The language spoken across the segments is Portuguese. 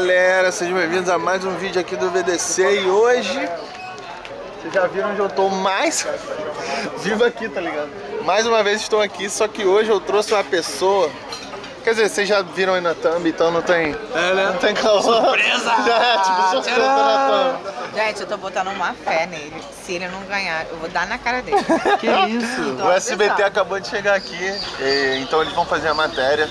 Galera, sejam bem-vindos a mais um vídeo aqui do VDC e hoje vocês já viram onde eu tô mais vivo aqui, tá ligado? Mais uma vez estou aqui, só que hoje eu trouxe uma pessoa Quer dizer, vocês já viram aí na thumb, então não tem. É, né? Não tem calor. Surpresa! Já é, tipo, surpresa na thumb. Gente, eu tô botando uma fé nele. Se ele não ganhar, eu vou dar na cara dele. Que isso? O SBT acabou de chegar aqui, e- então eles vão fazer a matéria.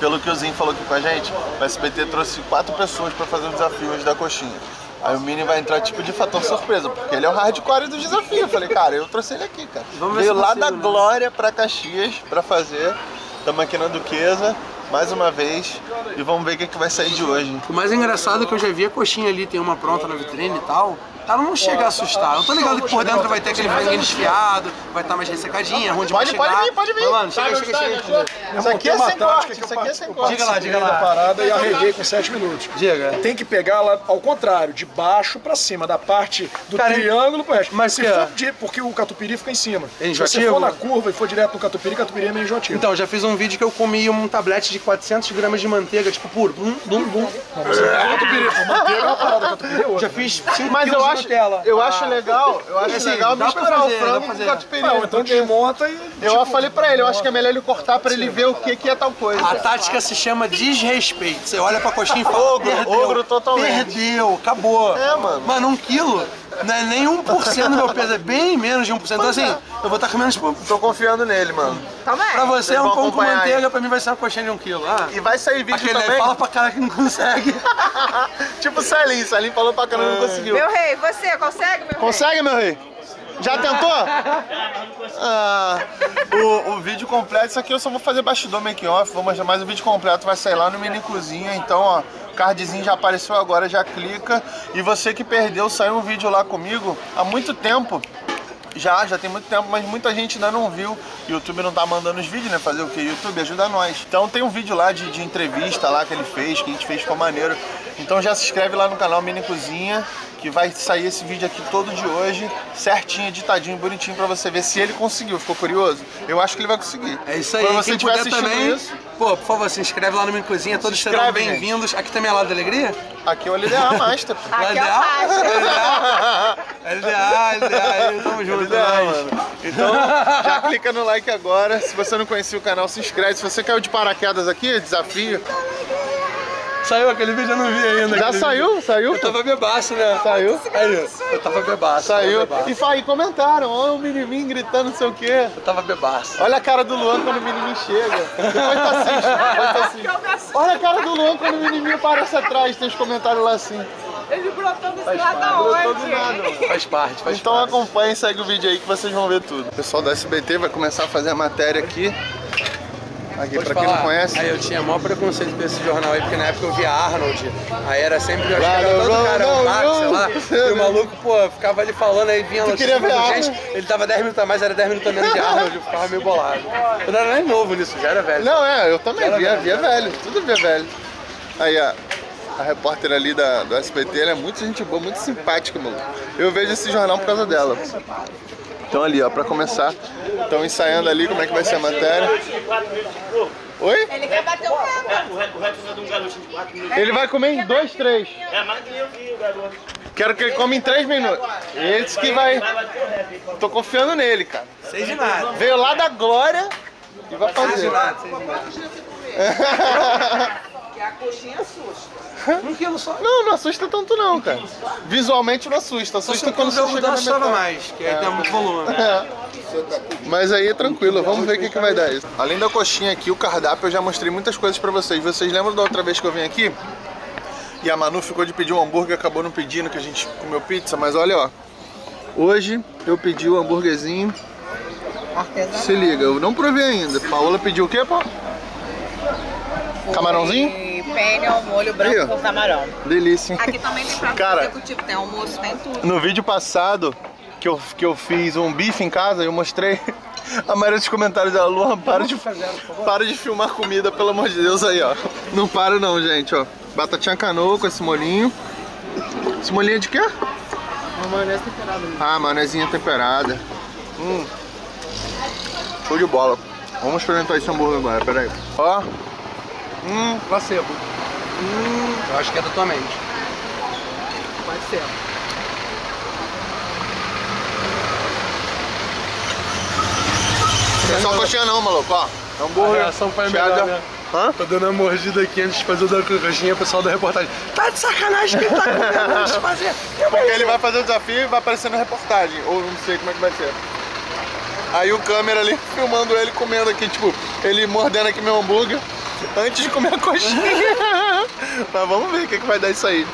Pelo que o Zinho falou aqui com a gente, o SBT trouxe quatro pessoas pra fazer o desafio hoje da coxinha. Aí o Mini vai entrar tipo de fator surpresa, porque ele é o hardcore do desafio. Eu falei, cara, eu trouxe ele aqui, cara. Vamos ver Veio lá consigo, da né? Glória pra Caxias pra fazer. Estamos aqui na Duquesa, mais uma vez, e vamos ver o que, que vai sair de hoje. O mais engraçado é que eu já vi a coxinha ali, tem uma pronta na vitrine e tal. Ela não chega a assustar. Eu tô ligado que por dentro vai ter aquele franguinho desfiado, vai estar mais ressecadinha, ruim de Pode, mastigar. pode vir, pode vir. Mano, chega, chega, chega, chega. Isso aqui é sem corte, isso aqui é sem corte. Diga lá, diga lá. parada e arreguei com 7 minutos. Diga. Tem que pegar ela ao contrário, de baixo pra cima, da parte do Cara, triângulo pro resto. mas se que for é? de, porque o catupiry fica em cima. É Se você enjoativo? for na curva e for direto no catupiry, catupiry é meio enjoativo. Então, já fiz um vídeo que eu comi um tablete de 400 gramas de manteiga, tipo puro. Bum, bum, bum. Não, você pega catupiry, pô, manteiga é uma parada, catupiry é outra. Já fiz 5 Mas eu acho, Nutella. eu acho legal, eu acho Assim, legal misturar fazer, o frango com o catupiry. Não, então desmonta e... Eu tipo, falei pra ele, eu acho que é melhor ele cortar pra ele ver o que, que é tal coisa. A tática se chama desrespeito. Você olha pra coxinha e fala, Ogro, perdeu, ogro totalmente. Perdeu, acabou. É, mano. Mano, um quilo não é nem 1% do meu peso, é bem menos de 1%. Então assim, eu vou estar comendo, tipo, Tô confiando nele, mano. Aí. pra você é Vocês um vão pão com acompanhar manteiga, pra mim vai ser uma coxinha de 1 quilo. Ah, E vai sair vídeo aquele aí também. fala pra cara que não consegue. tipo o Salim, Salim falou pra caramba, não conseguiu. Meu rei, você consegue, meu Consegue, meu rei? Já tentou? Ah, o, o vídeo completo, isso aqui eu só vou fazer bastidor make off, vou mostrar mais o vídeo completo, vai sair lá no Mini Cozinha, então ó, cardzinho já apareceu agora, já clica. E você que perdeu, saiu um vídeo lá comigo há muito tempo. Já, já tem muito tempo, mas muita gente ainda não viu. YouTube não tá mandando os vídeos, né? Fazer o que? YouTube ajuda nós. Então tem um vídeo lá de, de entrevista lá que ele fez, que a gente fez ficou maneiro. Então já se inscreve lá no canal Mini Cozinha, que vai sair esse vídeo aqui todo de hoje, certinho, editadinho, bonitinho pra você ver se ele conseguiu. Ficou curioso? Eu acho que ele vai conseguir. É isso aí, Quando você quem estiver puder assistindo também, isso, pô, por favor, se inscreve lá no Minha Cozinha, todos Se serão bem-vindos. Aqui também é Lado da Alegria? aqui é o LDA Master. pô. Aqui é o LDA? Master. LDA, LDA, tamo junto, LDA, mano. Então, já clica no like agora. Se você não conhecia o canal, se inscreve. Se você caiu de paraquedas aqui, desafio. Saiu aquele vídeo, eu não vi ainda. Já aquele saiu? vídeo. Saiu? Eu tava bebaço, né? Saiu? Aí, eu tava bebaço. Saiu. Tava bebaço. E e comentaram, ó, o Minimin gritando não sei o quê. Eu tava bebaço. Olha a cara do Luan quando o Minimin chega. Depois tu assiste, depois tu assiste. Olha a cara do Luan quando o Minimin aparece atrás, tem os comentários lá assim. Ele brotou desse lado da Brotou do onde? nada, mano. Faz parte, faz Então parte. acompanhe e segue o vídeo aí que vocês vão ver tudo. O pessoal da SBT vai começar a fazer a matéria aqui. Aqui, Vou pra quem não falar, conhece. Aí eu tinha maior preconceito com esse jornal aí, porque na época eu via Arnold. Aí era sempre, eu Lá no todo cara, Ronald, um sei lá. E o maluco, pô, ficava ali falando, aí vinha notícia queria ver gente, ele dava 10 minutos a mais, era 10 minutos a menos de Arnold, eu ficava meio bolado. Eu não era nem novo nisso, já era velho. Não, é, eu também via, velho. via velho, tudo via velho. Aí, a, a repórter ali da, do SBT, ela é muito gente boa, muito simpática, mano. Eu vejo esse jornal por causa dela. Então ali, ó, pra começar, estão ensaiando ali como é que vai ser a matéria. Oi? Ele quer bater o recorde. O re- o recorde é de um garotinho de 4 minutos. Ele vai comer em dois, três. É mais que eu vi o garoto. Quero que ele come em três minutos. Esse que vai. Vai. Tô confiando nele, cara. Seis de nada. Veio lá da Glória e vai Seis de fazer. nada, seis de nada. Que a coxinha assusta. Um quilo só. Não, não assusta tanto não, cara. Visualmente não assusta, assusta quando você chega na metade. mais, que aí tem muito volume. É. Mas aí é tranquilo, vamos ver o que, que vai dar isso. Além da coxinha aqui, o cardápio eu já mostrei muitas coisas pra vocês. Vocês lembram da outra vez que eu vim aqui? E a Manu ficou de pedir um hambúrguer, acabou não pedindo, que a gente comeu pizza, mas olha ó. Hoje eu pedi o hambúrguerzinho. Artesanal. Se liga, eu não provei ainda. Paola pediu o quê, Paola? Camarãozinho? Penne ao molho Aí, branco com camarão. Delícia. hein? Aqui também tem prato Cara. executivo, tem almoço, tem tudo. No vídeo passado, que eu, que eu fiz um bife em casa, eu mostrei a maioria dos comentários dela, Luan, para de, para de filmar comida, pelo amor de Deus aí, ó. Não para não, gente, ó. Batatinha canoa com esse molinho. Esse molinho é de quê? Uma maionese temperada. Ah, maionezinha temperada. Hum. Show de bola. Vamos experimentar esse hambúrguer agora, peraí. Ó. Hum, Placebo. hum. Eu acho que é da tua mente. Pode ser. Não é só coxinha não, maluco, ó. Hambúrguer, A reação foi melhor, né? Hã? Tô dando uma mordida aqui antes de fazer o da coxinha, o pessoal da reportagem. Tá de sacanagem que ele tá comendo antes de fazer. Porque ele vai fazer o desafio e vai aparecer na reportagem, ou não sei como é que vai ser. Aí o câmera ali filmando ele comendo aqui, tipo, ele mordendo aqui meu hambúrguer antes de comer a coxinha. Mas vamos ver o que, que vai dar isso aí.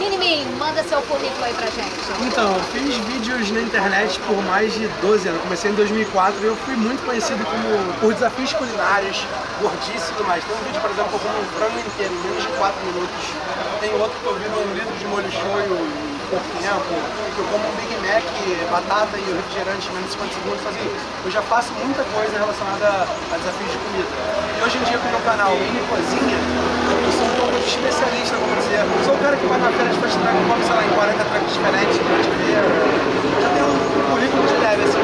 Minimin, manda seu currículo aí pra gente. Então, eu fiz vídeos na internet por mais de 12 anos. Comecei em 2004 e eu fui muito conhecido como por desafios culinários, gordice e tudo mais. Tem um vídeo, por exemplo, que eu como um frango inteiro em menos de 4 minutos. Tem outro que eu viro um litro de molho shoyu em pouco tempo. Que eu como um Big Mac, batata e refrigerante em menos de 50 segundos. Assim, eu já faço muita coisa relacionada a desafios de comida. Hoje em dia, com o meu canal Mini Cozinha, eu sou um pouco de especialista, vamos dizer. Sou o cara que vai na feira de fast track come, sei lá, em 40 tracks diferentes durante a feira. Já tenho um currículo de leve, assim.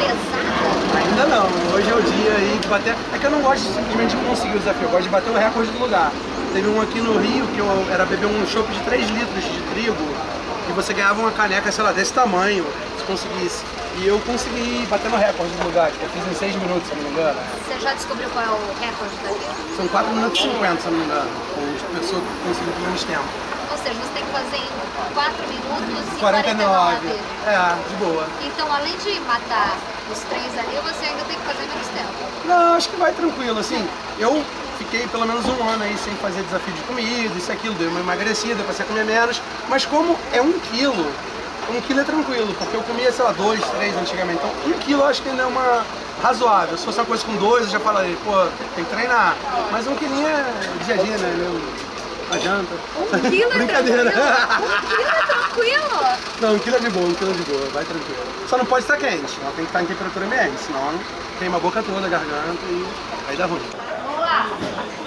Tem. Ainda não, hoje é o dia aí que bater. É que eu não gosto simplesmente de conseguir o desafio, eu gosto de bater o recorde do lugar. Teve um aqui no Rio que eu era beber um chopp de 3 litros de trigo e você ganhava uma caneca, sei lá, desse tamanho, se conseguisse. E eu consegui bater no recorde do lugar, que eu fiz em 6 minutos, se não me engano. Você já descobriu qual é o recorde daqui? São 4 minutos e 50, se não me engano. Com pessoa que conseguiu por menos tempo. Ou seja, você tem que fazer em 4 minutos e 49. 49. É, de boa. Então, além de matar os três ali, você ainda tem que fazer menos tempo. Não, acho que vai tranquilo, assim, eu fiquei pelo menos um ano aí sem fazer desafio de comida, isso aquilo, dei uma emagrecida, passei a comer menos, mas como é um quilo, um quilo é tranquilo, porque eu comia, sei lá, dois, três antigamente, então um quilo eu acho que ainda é uma razoável, se fosse uma coisa com dois eu já falaria, pô, tem que treinar, mas um quilinho é dia a dia, né, meu, a janta. Um quilo é Brincadeira. tranquilo? Um quilo é tranquilo? Não, um quilo é de boa, um quilo é de boa, vai tranquilo. Só não pode estar quente, ela tem que estar em temperatura ambiente, senão queima a boca toda, a garganta e aí dá ruim. Vamos lá.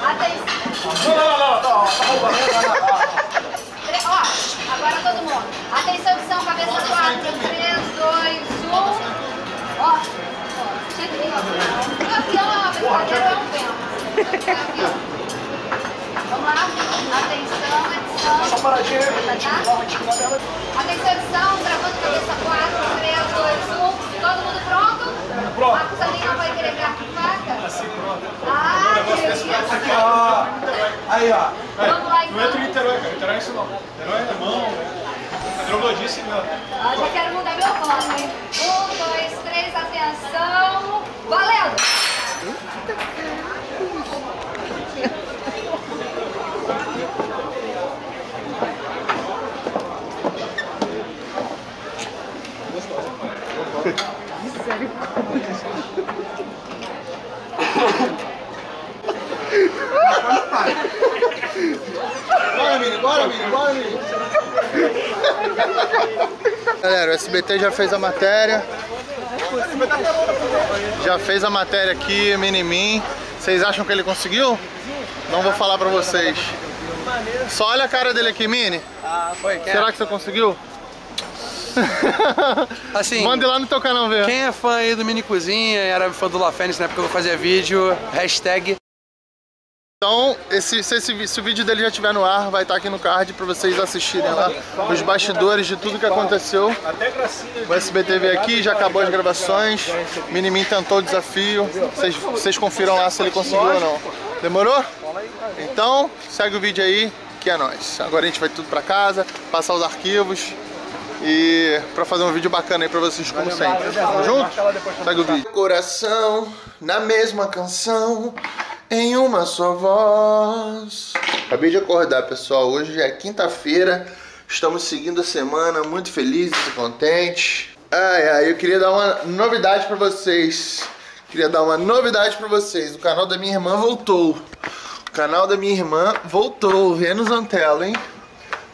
Atenção. Só paradinha, tá? Atenção, edição, gravando cabeça 4, 3, 2, 1. Todo mundo pronto? Pronto. Marcos ali não vai querer com faca? Assim, pronto. Ah, que isso. Aí, ó. Vamos lá, Não é então. Niterói, cara. Niterói é isso não. Niterói é mão. Troglodice mesmo. Ah, já quero mudar meu voto, hein? Um, dois, três, atenção. Valendo! Bora, Mini, bora, Mini, bora, Mini. Galera, o SBT já fez a matéria. Já fez a matéria aqui, Minimin. Vocês acham que ele conseguiu? Não vou falar pra vocês. Só olha a cara dele aqui, Mini. Ah, foi, quem Será que você conseguiu? Assim, Manda lá no teu canal ver. quem é fã aí do Mini Cozinha e era fã do La Fênix na época que eu fazia vídeo, hashtag Então, esse, se, esse, se o vídeo dele já estiver no ar, vai estar aqui no card pra vocês assistirem lá os bastidores de tudo que aconteceu. O SBT veio aqui, já acabou as gravações. Minimin tentou o desafio. Vocês, vocês confiram lá se ele conseguiu ou não. Demorou? Então, segue o vídeo aí, que é nóis. Agora a gente vai tudo pra casa, passar os arquivos e pra fazer um vídeo bacana aí pra vocês, como sempre. Tamo junto? Segue o vídeo. Coração, na mesma canção, em uma só voz. Acabei de acordar, pessoal. Hoje é quinta-feira. Estamos seguindo a semana, muito felizes e contentes. Ai, ai, eu queria dar uma novidade pra vocês. Queria dar uma novidade pra vocês. O canal da minha irmã voltou. O canal da minha irmã voltou. Vênus Antelo, hein?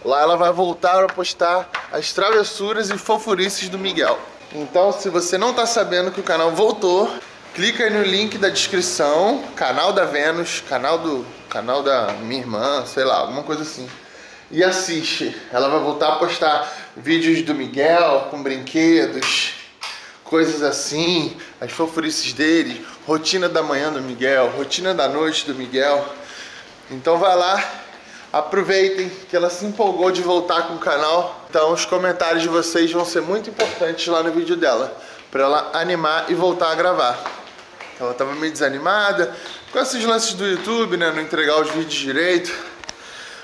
Lá ela vai voltar a postar as travessuras e fofurices do Miguel. Então, se você não tá sabendo que o canal voltou, clica aí no link da descrição, canal da Vênus, canal do canal da minha irmã, sei lá, alguma coisa assim. E assiste. Ela vai voltar a postar vídeos do Miguel com brinquedos, coisas assim, as fofurices dele, rotina da manhã do Miguel, rotina da noite do Miguel. Então vai lá, aproveitem que ela se empolgou de voltar com o canal. Então os comentários de vocês vão ser muito importantes lá no vídeo dela, para ela animar e voltar a gravar. Ela tava meio desanimada com esses lances do YouTube, né, não entregar os vídeos direito.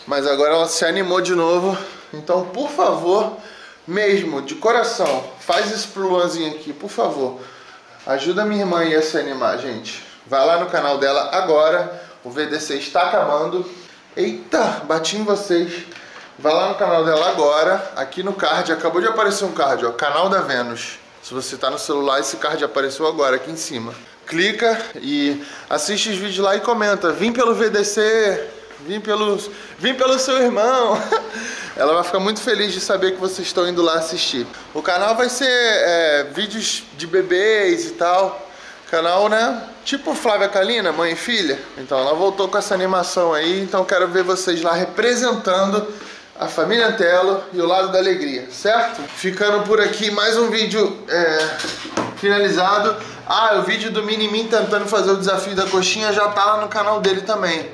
Mas agora ela se animou de novo. Então, por favor, mesmo, de coração, faz isso pro Luanzinho aqui, por favor. Ajuda minha irmã aí a se animar, gente. Vai lá no canal dela agora. O VDC está acabando. Eita, bati em vocês. Vai lá no canal dela agora. Aqui no card, acabou de aparecer um card, ó. Canal da Vênus. Se você tá no celular, esse card apareceu agora aqui em cima. Clica e assiste os vídeos lá e comenta. Vim pelo VDC, vim pelo, vim pelo seu irmão. Ela vai ficar muito feliz de saber que vocês estão indo lá assistir. O canal vai ser é, vídeos de bebês e tal. Canal, né? Tipo Flávia Kalina, mãe e filha. Então ela voltou com essa animação aí. Então quero ver vocês lá representando a família Antelo e o lado da alegria, certo? Ficando por aqui mais um vídeo é, finalizado. Ah, o vídeo do Minimin tentando fazer o desafio da coxinha já tá lá no canal dele também.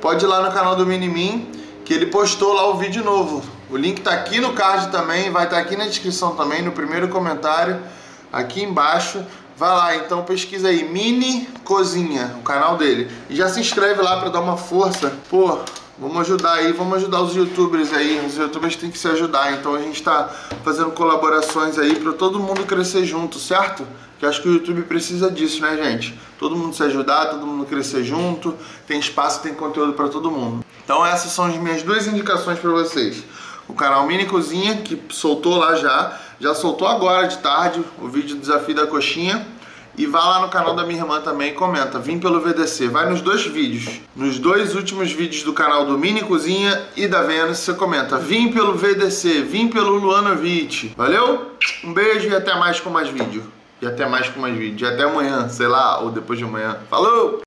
Pode ir lá no canal do Minimin, que ele postou lá o vídeo novo. O link tá aqui no card também, vai estar tá aqui na descrição também, no primeiro comentário, aqui embaixo. Vai lá, então pesquisa aí, Mini Cozinha, o canal dele. E já se inscreve lá para dar uma força. Pô, vamos ajudar aí, vamos ajudar os youtubers aí. Os youtubers têm que se ajudar, então a gente tá fazendo colaborações aí para todo mundo crescer junto, certo? Que acho que o YouTube precisa disso, né, gente? Todo mundo se ajudar, todo mundo crescer junto, tem espaço, tem conteúdo para todo mundo. Então essas são as minhas duas indicações para vocês. O canal Mini Cozinha, que soltou lá já, já soltou agora de tarde o vídeo do desafio da coxinha. E vá lá no canal da minha irmã também e comenta, vim pelo VDC. Vai nos dois vídeos. Nos dois últimos vídeos do canal do Mini Cozinha e da Vênus, você comenta, vim pelo VDC, vim pelo Luanovic. Valeu? Um beijo e até mais com mais vídeo. E até mais com mais vídeo. E até amanhã, sei lá, ou depois de amanhã. Falou!